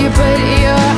You put your